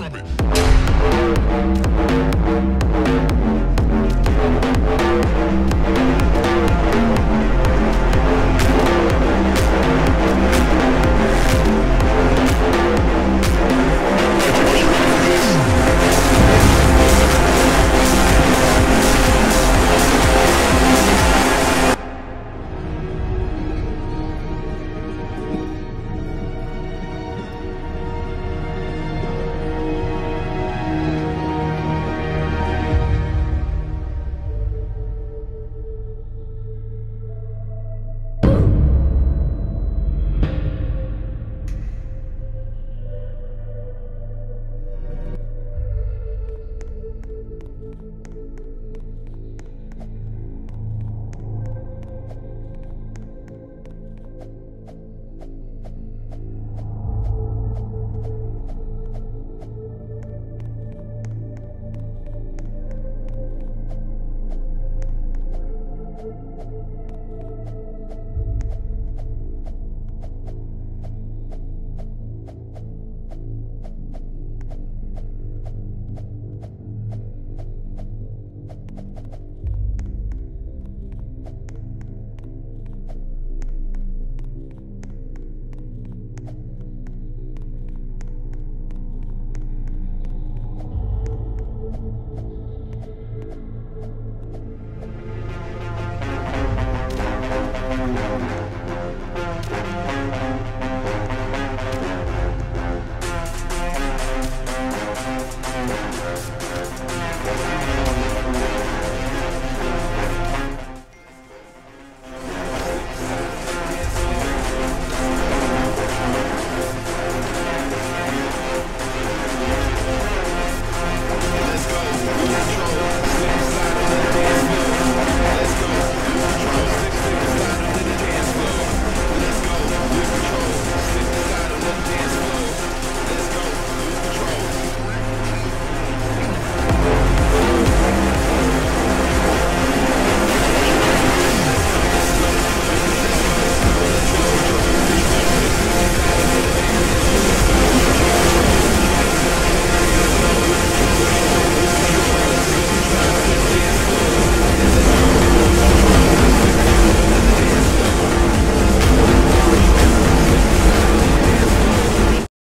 from it.